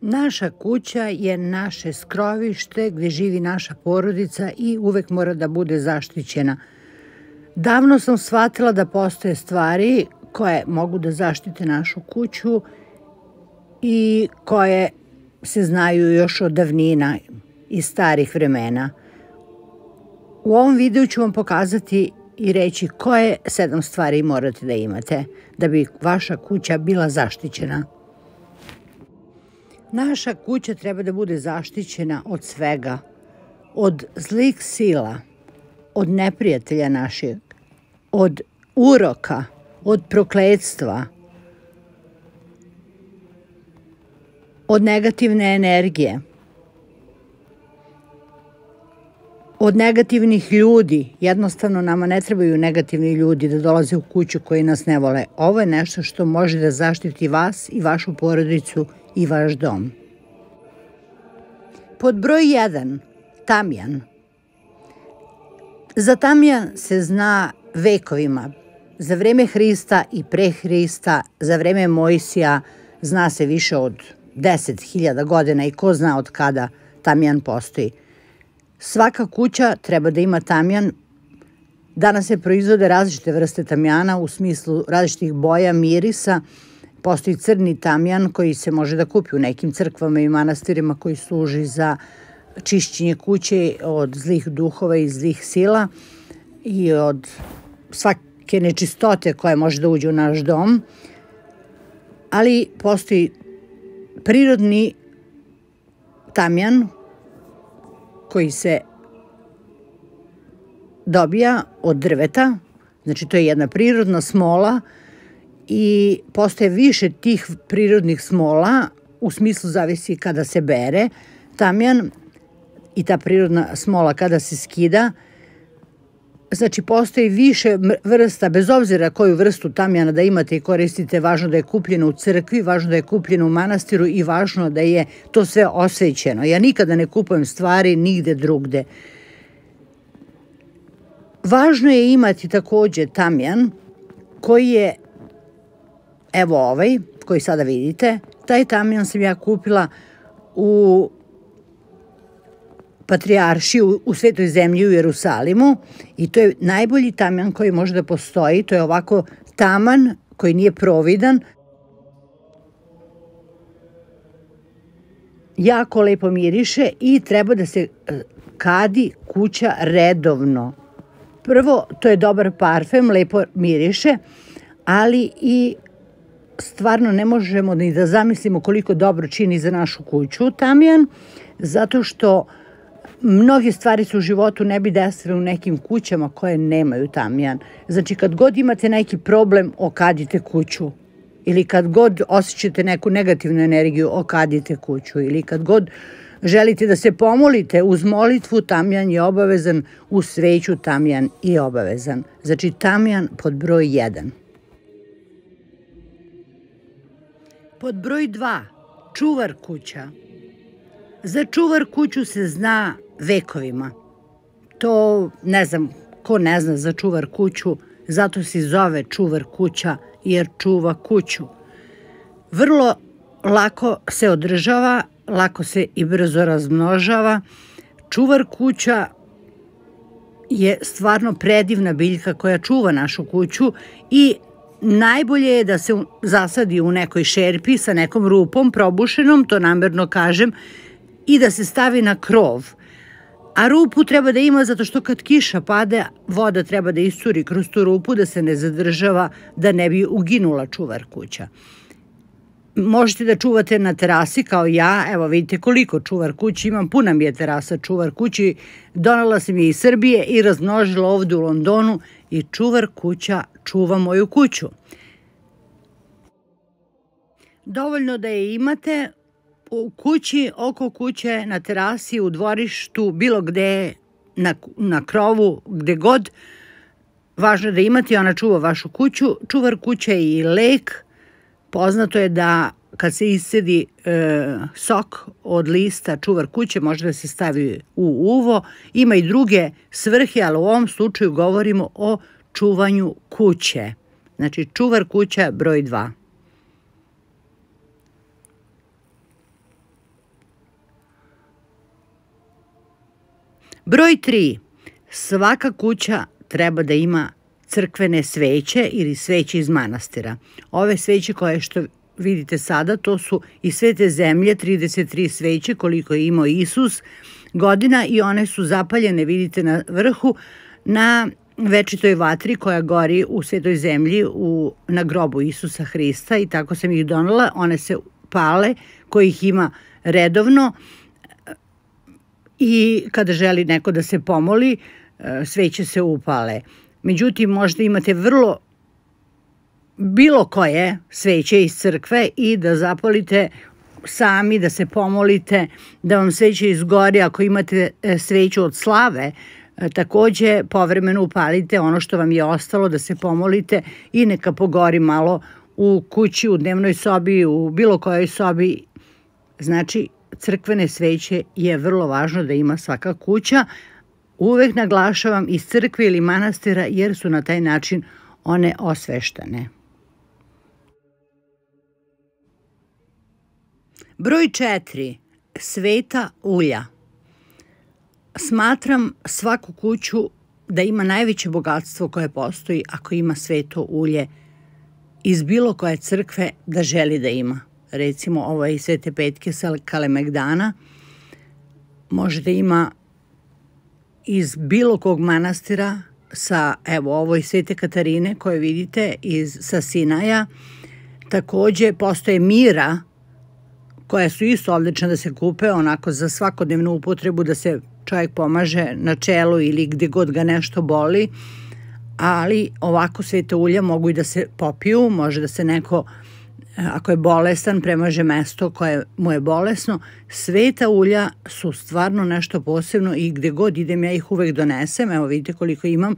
Naša kuća je naše skrovište gde živi naša porodica i uvek mora da bude zaštićena. Davno sam shvatila da postoje stvari koje mogu da zaštite našu kuću i koje se znaju još od davnina i starih vremena. U ovom videu ću vam pokazati i reći koje sedam stvari morate da imate da bi vaša kuća bila zaštićena. Naša kuća treba da bude zaštićena od svega, od zlih sila, od neprijatelja našeg, od uroka, od prokledstva, od negativne energije, od negativnih ljudi. Jednostavno nama ne trebaju negativni ljudi da dolaze u kuću koji nas ne vole. Ovo je nešto što može da zaštiti vas i vašu porodicu i vaš dom. Pod broj 1. Tamjan. Za tamjan se zna vekovima. Za vreme Hrista i pre Hrista, za vreme Mojsija, zna se više od 10.000 godina i ko zna od kada tamjan postoji. Svaka kuća treba da ima tamjan. Danas se proizvode različite vrste tamjana u smislu različitih boja, mirisa. Postoji crni tamjan koji se može da kupi u nekim crkvama i manastirima koji služi za čišćenje kuće od zlih duhova i zlih sila i od svake nečistote koja može da uđe u naš dom. Ali postoji prirodni tamjan koji se dobija od drveta, znači to je jedna prirodna smola i postoje više tih prirodnih smola, u smislu zavisi kada se bere tamjan i ta prirodna smola kada se skida, Znači, postoji više vrsta, bez obzira koju vrstu tamjana da imate i koristite, važno da je kupljeno u crkvi, važno da je kupljeno u manastiru i važno da je to sve osvećeno. Ja nikada ne kupujem stvari nigde drugde. Važno je imati takođe tamjan koji je, evo ovaj, koji sada vidite, taj tamjan sam ja kupila u patrijarši u, u svetoj zemlji u Jerusalimu i to je najbolji taman koji može da postoji. To je ovako taman koji nije providan. Jako lepo miriše i treba da se e, kadi kuća redovno. Prvo, to je dobar parfem, lepo miriše, ali i stvarno ne možemo ni da zamislimo koliko dobro čini za našu kuću tamjan, zato što mnoge stvari se u životu ne bi desile u nekim kućama koje nemaju tamjan. Znači kad god imate neki problem, okadite kuću. Ili kad god osjećate neku negativnu energiju, okadite kuću. Ili kad god želite da se pomolite uz molitvu, tamjan je obavezan, u sveću tamjan je obavezan. Znači tamjan pod broj 1. Pod broj 2. Čuvar kuća. Za čuvar kuću se zna vekovima. To ne znam, ko ne zna za čuvar kuću, zato se zove čuvar kuća jer čuva kuću. Vrlo lako se održava, lako se i brzo razmnožava. Čuvar kuća je stvarno predivna biljka koja čuva našu kuću i najbolje je da se zasadi u nekoj šerpi sa nekom rupom probušenom, to namerno kažem, i da se stavi na krov A rupu treba da ima zato što kad kiša pade, voda treba da iscuri kroz tu rupu da se ne zadržava, da ne bi uginula čuvar kuća. Možete da čuvate na terasi kao ja, evo vidite koliko čuvar kući, imam puna mi je terasa čuvar kući, donala sam je iz Srbije i razmnožila ovde u Londonu i čuvar kuća čuva moju kuću. Dovoljno da je imate, u kući, oko kuće, na terasi, u dvorištu, bilo gde, na, na krovu, gde god, važno je da imate, ona čuva vašu kuću. Čuvar kuće i lek, poznato je da kad se iscedi e, sok od lista čuvar kuće može da se stavi u uvo. Ima i druge svrhe, ali u ovom slučaju govorimo o čuvanju kuće. Znači čuvar kuća broj 2. Broj 3. Svaka kuća treba da ima crkvene sveće ili sveće iz manastira. Ove sveće koje što vidite sada, to su i svete zemlje, 33 sveće koliko je imao Isus godina i one su zapaljene, vidite na vrhu, na večitoj vatri koja gori u svetoj zemlji u, na grobu Isusa Hrista i tako sam ih donala. One se pale, kojih ima redovno i kada želi neko da se pomoli, sveće se upale. Međutim, možda imate vrlo bilo koje sveće iz crkve i da zapalite sami, da se pomolite, da vam sveće izgori. Ako imate e, sveću od slave, e, takođe povremeno upalite ono što vam je ostalo, da se pomolite i neka pogori malo u kući, u dnevnoj sobi, u bilo kojoj sobi. Znači, crkvene sveće je vrlo važno da ima svaka kuća. Uvek naglašavam iz crkve ili manastira jer su na taj način one osveštane. Broj četiri. Sveta ulja. Smatram svaku kuću da ima najveće bogatstvo koje postoji ako ima sveto ulje iz bilo koje crkve da želi da ima. Recimo ovo je i Svete Petke sa Kalemegdana. Može da ima iz bilo kog manastira sa, evo, ovo je Svete Katarine koje vidite iz, sa Sinaja. Takođe, postoje mira koje su isto odlične da se kupe onako za svakodnevnu upotrebu da se čovjek pomaže na čelu ili gde god ga nešto boli, ali ovako sveta ulja mogu i da se popiju, može da se neko ako je bolestan, premaže mesto koje mu je bolesno. Sveta ulja su stvarno nešto posebno i gde god idem ja ih uvek donesem. Evo vidite koliko imam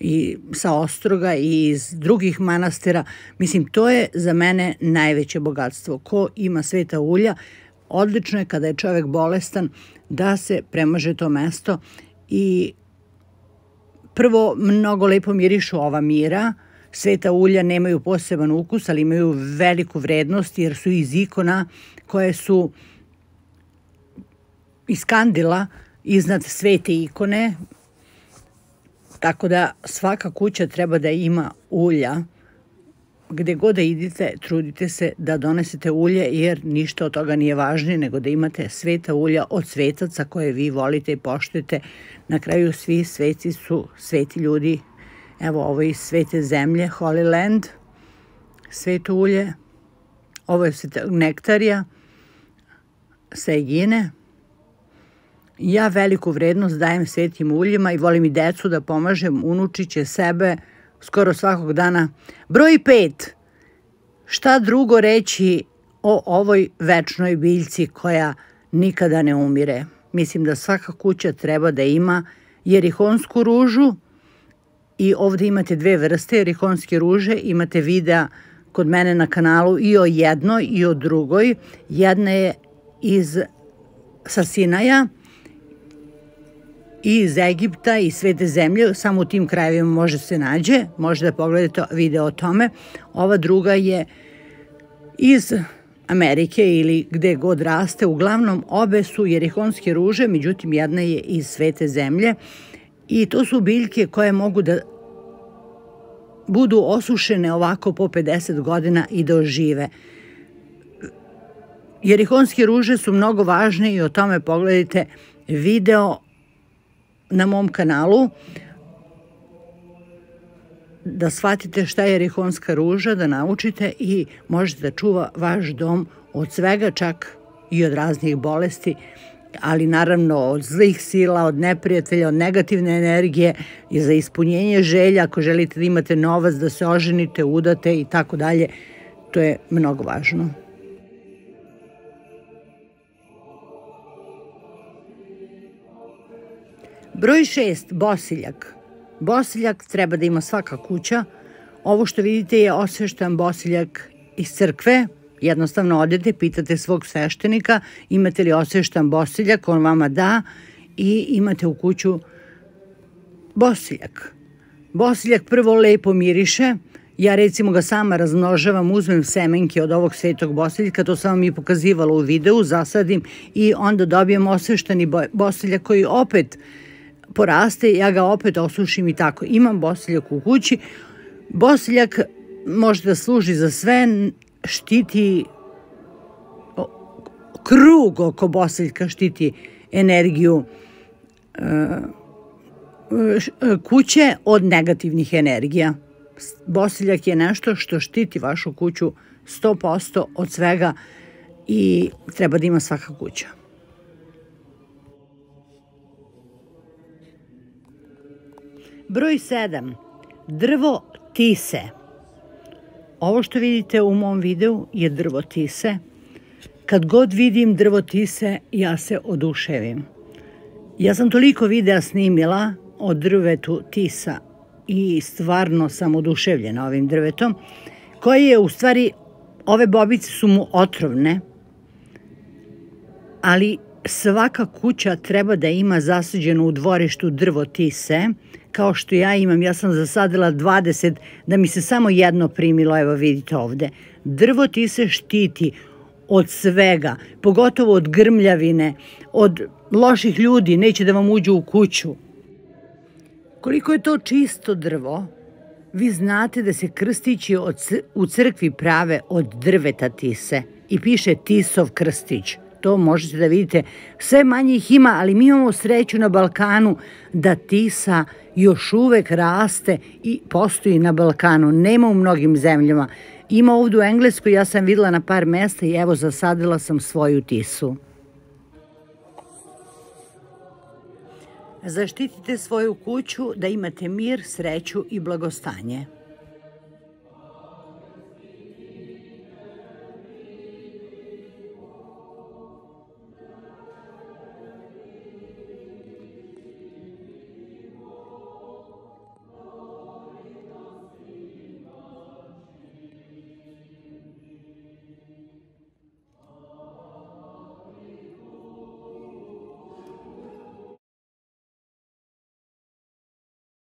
i sa Ostroga i iz drugih manastira. Mislim, to je za mene najveće bogatstvo. Ko ima sveta ulja, odlično je kada je čovek bolestan da se premaže to mesto i prvo mnogo lepo mirišu ova mira, Sveta ulja nemaju poseban ukus, ali imaju veliku vrednost jer su iz ikona koje su iz kandila iznad svete ikone, tako da svaka kuća treba da ima ulja. Gde god da idete, trudite se da donesete ulje, jer ništa od toga nije važnije nego da imate sveta ulja od svetaca koje vi volite i poštujete. Na kraju svi sveci su sveti ljudi Evo, ovo iz svete zemlje, Holy Land, sveto ulje. Ovo je nektarija sa. Ja veliku vrednost dajem svetim uljima i volim i decu da pomažem, unučiće sebe skoro svakog dana. Broj pet. Šta drugo reći o ovoj večnoj biljci koja nikada ne umire? Mislim da svaka kuća treba da ima jerihonsku ružu, i ovde imate dve vrste rikonske ruže, imate videa kod mene na kanalu i o jednoj i o drugoj. Jedna je iz sa Sinaja i iz Egipta i svete zemlje, samo u tim krajevima može se nađe, možete da pogledate video o tome. Ova druga je iz Amerike ili gde god raste, uglavnom obe su jerikonske ruže, međutim jedna je iz svete zemlje i to su biljke koje mogu da budu osušene ovako po 50 godina i da ožive. Jerihonske ruže su mnogo važne i o tome pogledajte video na mom kanalu da shvatite šta je jerihonska ruža, da naučite i možete da čuva vaš dom od svega čak i od raznih bolesti ali naravno od zlih sila, od neprijatelja, od negativne energije i za ispunjenje želja, ako želite da imate novac, da se oženite, udate i tako dalje, to je mnogo važno. Broj šest, bosiljak. Bosiljak treba da ima svaka kuća. Ovo što vidite je osveštan bosiljak iz crkve, Jednostavno odete, pitate svog sveštenika imate li osveštan bosiljak, on vama da i imate u kuću bosiljak. Bosiljak prvo lepo miriše, ja recimo ga sama razmnožavam, uzmem semenke od ovog svetog bosiljka, to sam vam i pokazivala u videu, zasadim i onda dobijem osveštani bosiljak koji opet poraste, ja ga opet osušim i tako. Imam bosiljak u kući. Bosiljak može da služi za sve, štiti krug oko bosiljka, štiti energiju e, kuće od negativnih energija. Bosiljak je nešto što štiti vašu kuću 100% od svega i treba da ima svaka kuća. Broj 7. Drvo tise. Ovo što vidite u mom videu je drvo tise. Kad god vidim drvo tise, ja se oduševim. Ja sam toliko videa snimila o drvetu tisa i stvarno sam oduševljena ovim drvetom, koji je u stvari, ove bobice su mu otrovne, ali svaka kuća treba da ima zasađeno u dvorištu drvo tise, kao što ja imam, ja sam zasadila 20, da mi se samo jedno primilo, evo vidite ovde. Drvo tise štiti od svega, pogotovo od grmljavine, od loših ljudi, neće da vam uđu u kuću. Koliko je to čisto drvo, vi znate da se krstići od, u crkvi prave od drveta tise i piše Tisov krstić. To možete da vidite. Sve manje ih ima, ali mi imamo sreću na Balkanu da tisa još uvek raste i postoji na Balkanu. Nema u mnogim zemljama. Ima ovdje u Engleskoj, ja sam videla na par mesta i evo zasadila sam svoju tisu. Zaštitite svoju kuću da imate mir, sreću i blagostanje.